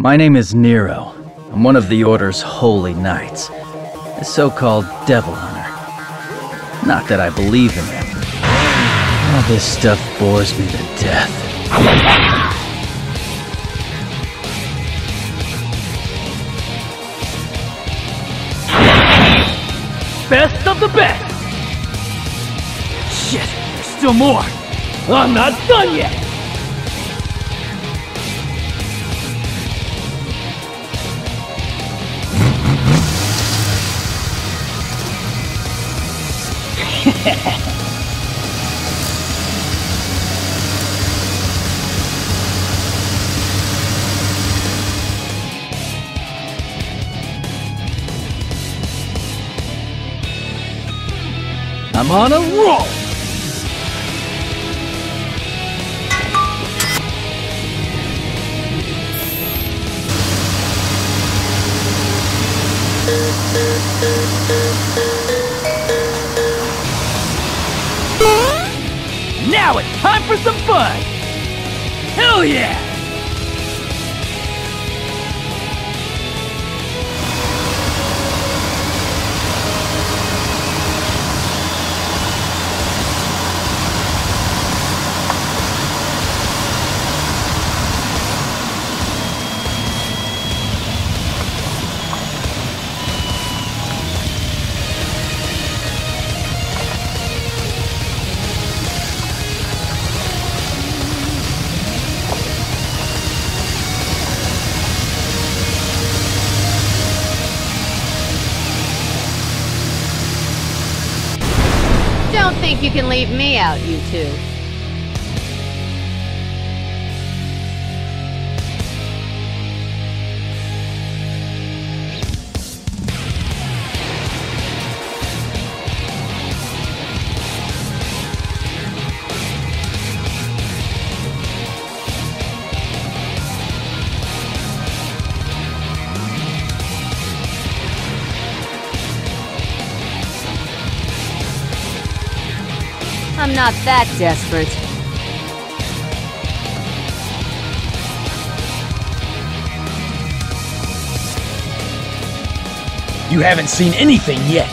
My name is Nero. I'm one of the Order's holy knights. A so-called devil hunter. Not that I believe in them. All this stuff bores me to death. Best of the best! Shit, there's still more! I'm not done yet! I'm on a roll! Now it's time for some fun! Hell yeah! Think you can leave me out, you two. I'm not that desperate. You haven't seen anything yet!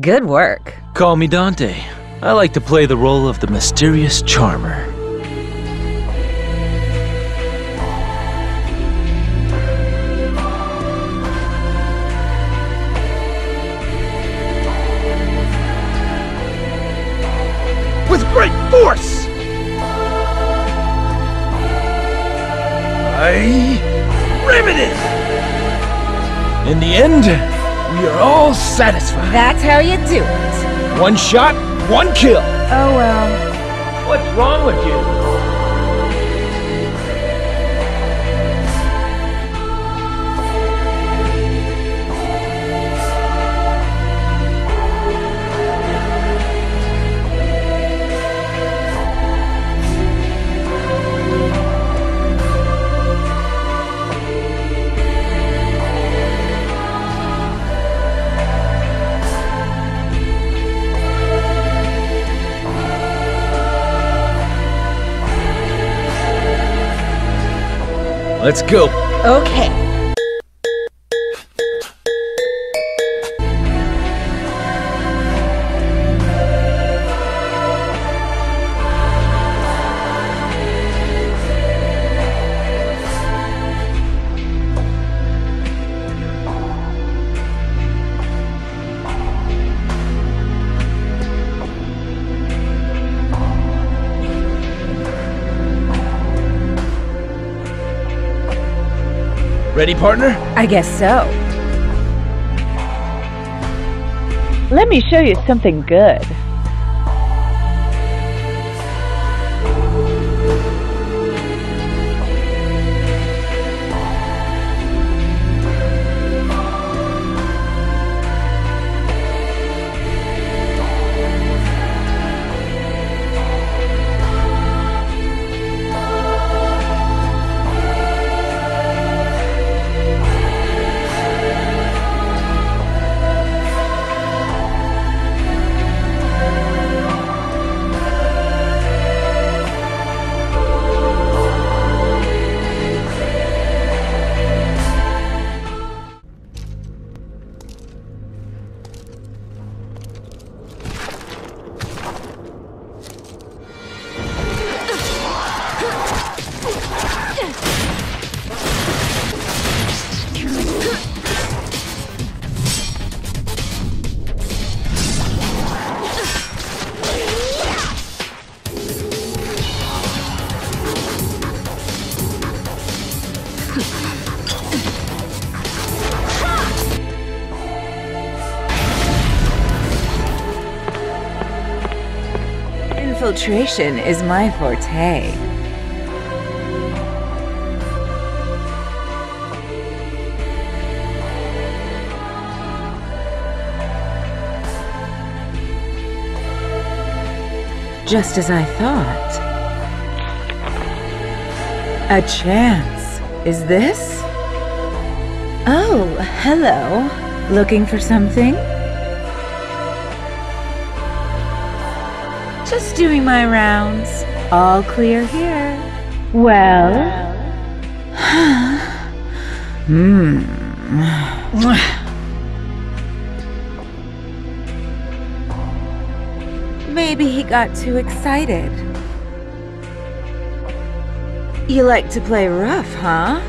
Good work. Call me Dante. I like to play the role of the mysterious charmer. With great force! I remedy! In the end, we are all satisfied. That's how you do it. One shot, one kill. Oh well. What's wrong with you? Let's go. Okay. Ready, partner? I guess so. Let me show you something good. Infiltration is my forte. Just as I thought. A chance. Is this? Oh, hello. Looking for something? Just doing my rounds. All clear here. Well, Hmm. Maybe he got too excited. You like to play rough, huh?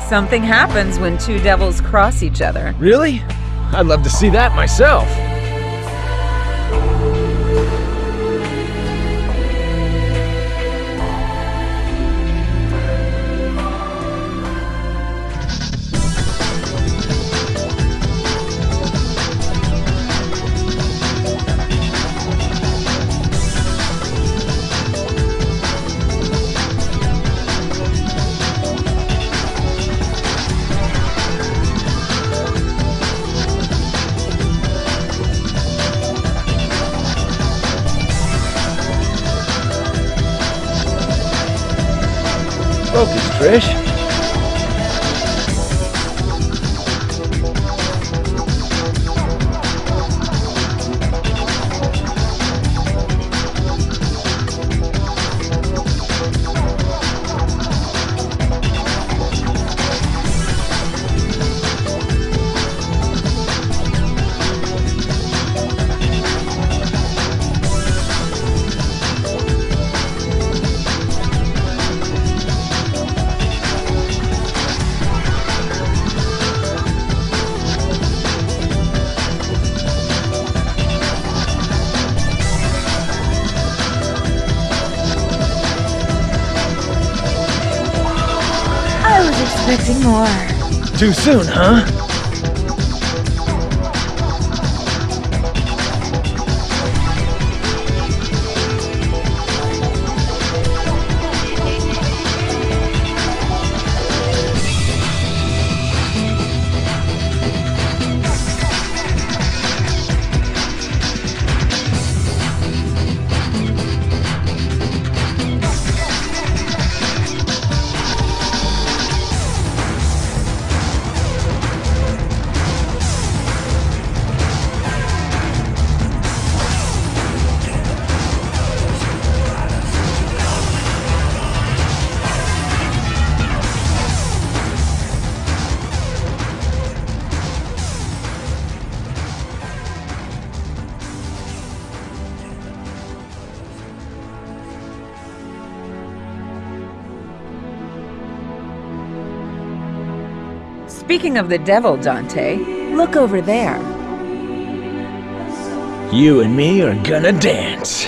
Something happens when two devils cross each other. Really? I'd love to see that myself. Focus, Trish. Too soon, huh? Speaking of the devil, Dante, look over there. You and me are gonna dance.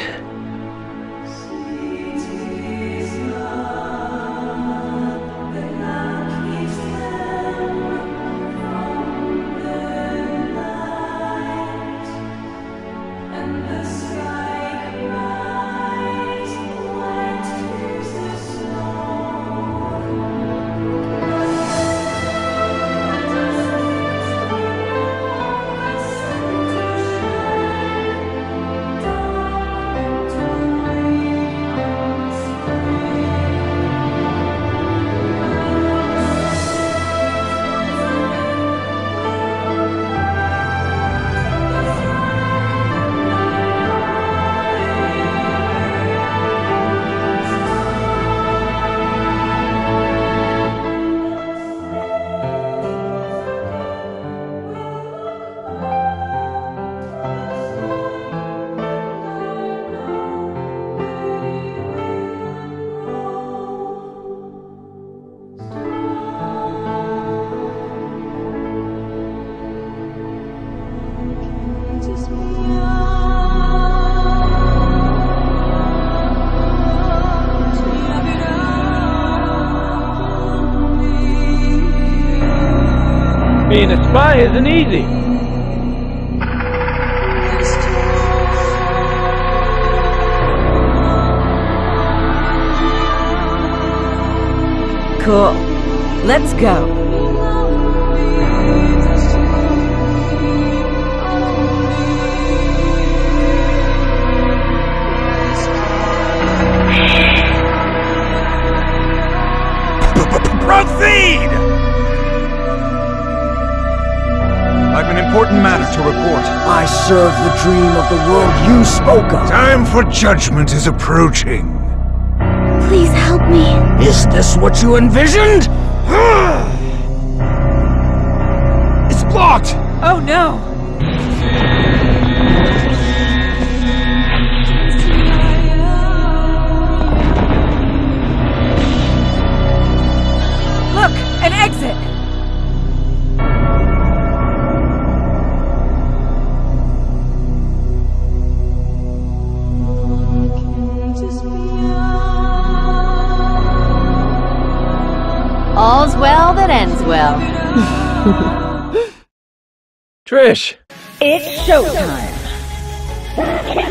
Pie isn't easy. Cool. Let's go. proceed! I've an important matter to report. I serve the dream of the world you spoke of. Time for judgment is approaching. Please help me. Is this what you envisioned? It's blocked! Oh no! Trish! It's showtime.